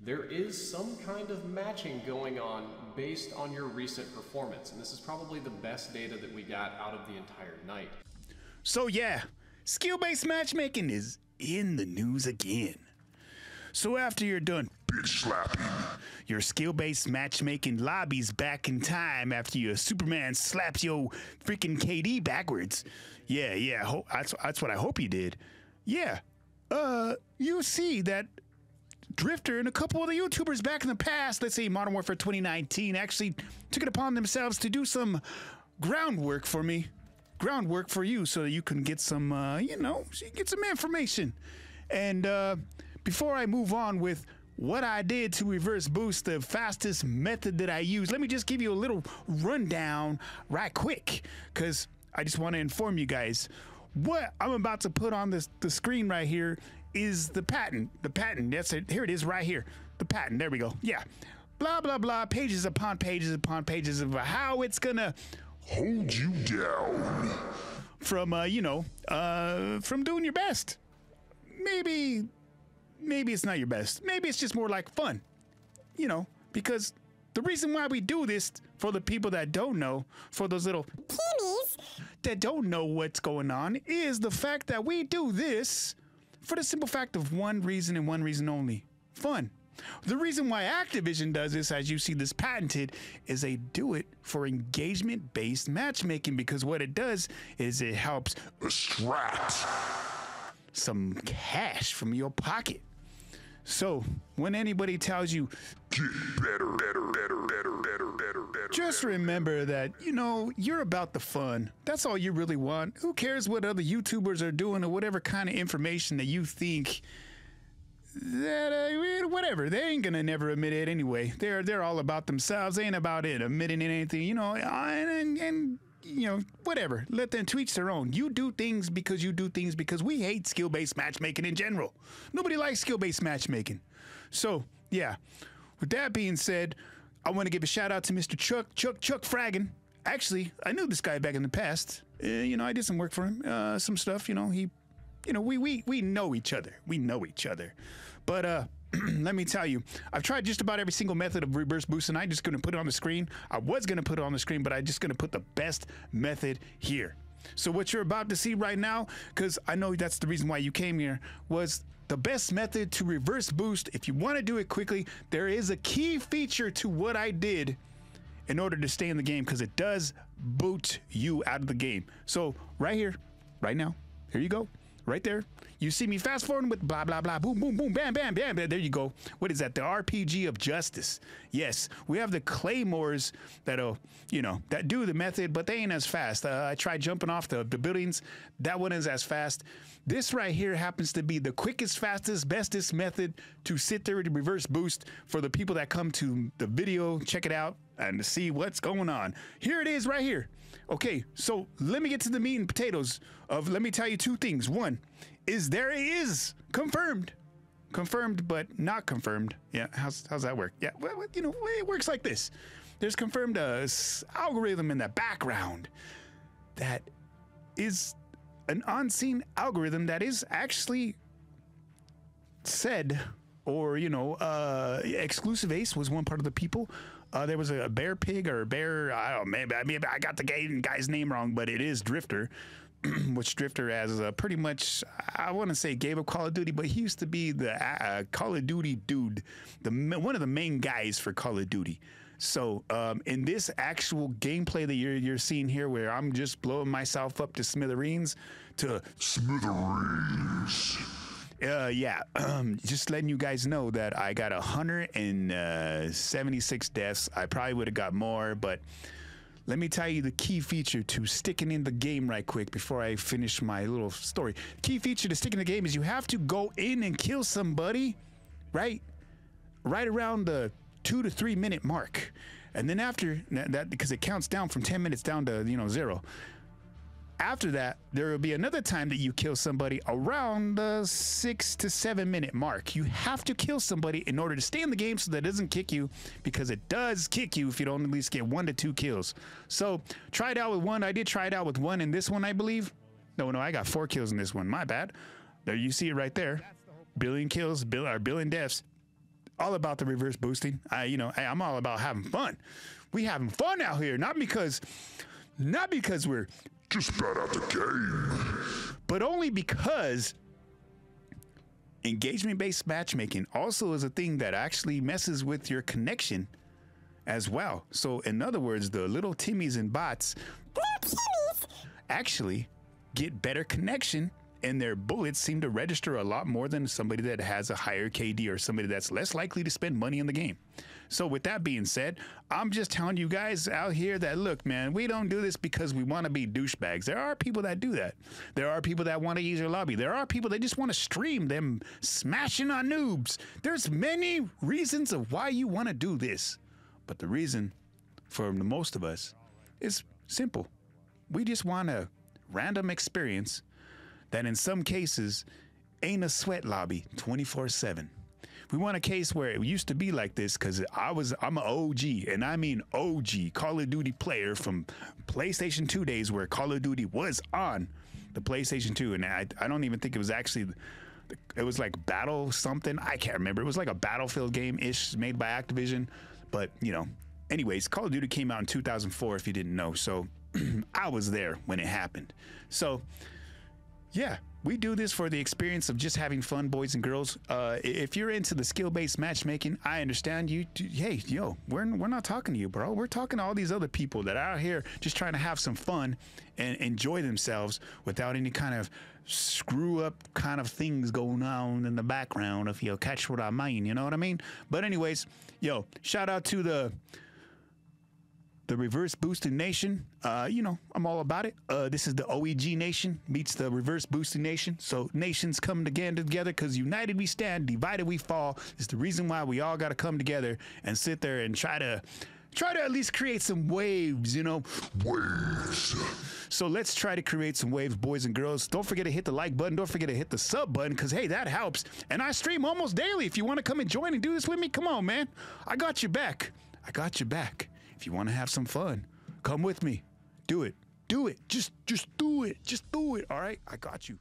There is some kind of matching going on based on your recent performance, and this is probably the best data that we got out of the entire night. So, yeah, skill based matchmaking is in the news again. So, after you're done bitch slapping, your skill based matchmaking lobbies back in time after your Superman slaps your freaking KD backwards. Yeah, yeah, that's, that's what I hope you did. Yeah, uh, you see that Drift0r and a couple of the YouTubers back in the past, let's say Modern Warfare 2019, actually took it upon themselves to do some groundwork for me. Groundwork for you so that you can get some, uh, you know, get some information. And uh, before I move on with what I did to reverse boost the fastest method that I use, let me just give you a little rundown right quick because I just want to inform you guys. What I'm about to put on this the screen right here is the patent. The patent. That's it. Here it is right here. The patent. There we go. Yeah. Blah blah blah. Pages upon pages upon pages of how it's gonna hold you down from uh, you know, uh, from doing your best. Maybe maybe it's not your best. Maybe it's just more like fun. You know, because the reason why we do this for the people that don't know, for those little Timmies that don't know what's going on, is the fact that we do this for the simple fact of one reason and one reason only fun. The reason why Activision does this, as you see this patented, is they do it for engagement based matchmaking because what it does is it helps extract some cash from your pocket. So when anybody tells you, get better, better, better, just remember that, you know, you're about the fun. That's all you really want. Who cares what other YouTubers are doing or whatever kind of information that you think that uh, whatever they ain't gonna never admit it anyway. They're they're all about themselves. They ain't about it admitting anything, you know. And, and, and you know whatever. Let them tweak their own. You do things because you do things because we hate skill based matchmaking in general. Nobody likes skill based matchmaking. So yeah. With that being said, I want to give a shout out to Mr. Chuck Chuck Chuck Fraggin. Actually, I knew this guy back in the past. Uh, you know, I did some work for him, uh, some stuff. You know, he you know, we we we know each other. We know each other. But uh let me tell you, I've tried just about every single method of reverse boost, and I'm just going to put it on the screen. I was going to put it on the screen, but I'm just going to put the best method here. So what you're about to see right now, because I know that's the reason why you came here, was the best method to reverse boost. If you want to do it quickly, there is a key feature to what I did in order to stay in the game because it does boot you out of the game. So right here, right now, here you go right there. You see me fast forwarding with blah, blah, blah, boom, boom, boom, bam, bam, bam, bam. There you go. What is that? The RPG of justice. Yes, we have the claymores that'll, you know, that do the method, but they ain't as fast. Uh, I tried jumping off the, the buildings. That one is as fast. This right here happens to be the quickest, fastest, bestest method to sit there and reverse boost for the people that come to the video. Check it out and see what's going on. Here it is right here. Okay, so let me get to the meat and potatoes of let me tell you two things. One is there is confirmed. Confirmed but not confirmed. Yeah, how's how's that work? Yeah, well, you know, it works like this. There's confirmed uh, a algorithm in the background that is an unseen algorithm that is actually said or you know uh XclusiveAce was one part of the people uh, there was a bear pig or a bear. I don't know. Maybe, maybe I got the guy's name wrong, but it is Drift0r, which Drift0r has uh, pretty much. I want to say gave up Call of Duty, but he used to be the uh, Call of Duty dude, the one of the main guys for Call of Duty. So um, in this actual gameplay that you're you're seeing here, where I'm just blowing myself up to smithereens, to smithereens uh, yeah, um, just letting you guys know that I got 176 deaths. I probably would have got more, but let me tell you the key feature to sticking in the game right quick before I finish my little story. Key feature to sticking in the game is you have to go in and kill somebody, right? Right around the two to three minute mark. And then after that, because it counts down from 10 minutes down to, you know, zero. After that, there will be another time that you kill somebody around the six to seven minute mark. You have to kill somebody in order to stay in the game so that it doesn't kick you because it does kick you if you don't at least get one to two kills. So try it out with one. I did try it out with one in this one, I believe. No, no, I got four kills in this one. My bad. There you see it right there. Billion kills, bill, or billion deaths. All about the reverse boosting. I, you know, I'm all about having fun. We having fun out here, not because, not because we're Just bad at the game. but only because engagement based matchmaking also is a thing that actually messes with your connection as well. So, in other words, the little Timmies and bots actually get better connection and their bullets seem to register a lot more than somebody that has a higher KD or somebody that's less likely to spend money in the game. So, with that being said, I'm just telling you guys out here that look, man, we don't do this because we want to be douchebags. There are people that do that. There are people that want to use your lobby. There are people that just want to stream them smashing on noobs. There's many reasons of why you want to do this. But the reason for most of us is simple. We just want a random experience that in some cases ain't a sweat lobby 24 7. We want a case where it used to be like this because I was I'm an OG and I mean OG Call of Duty player from PlayStation 2 days where Call of Duty was on the PlayStation 2 and I, I don't even think it was actually it was like Battle something I can't remember. It was like a Battlefield game ish made by Activision but you know. Anyways Call of Duty came out in 2004 if you didn't know so I was there when it happened. So yeah, we do this for the experience of just having fun, boys and girls. Uh, if you're into the skill-based matchmaking, I understand you. Hey, yo, we're we're not talking to you, bro. We're talking to all these other people that are out here just trying to have some fun and enjoy themselves without any kind of screw up kind of things going on in the background. If you catch what I mean, you know what I mean. But anyways, yo, shout out to the the reverse boosting nation. Uh, you know, I'm all about it. Uh, this is the OEG nation meets the reverse boosting nation. So nations come again together because united we stand, divided we fall. Is the reason why we all got to come together and sit there and try to try to at least create some waves. You know, Waves. so let's try to create some waves, boys and girls. Don't forget to hit the like button. Don't forget to hit the sub button because, hey, that helps. And I stream almost daily. If you want to come and join and do this with me, come on, man. I got your back. I got your back. If you want to have some fun, come with me. Do it. Do it. Just just do it. Just do it. All right? I got you.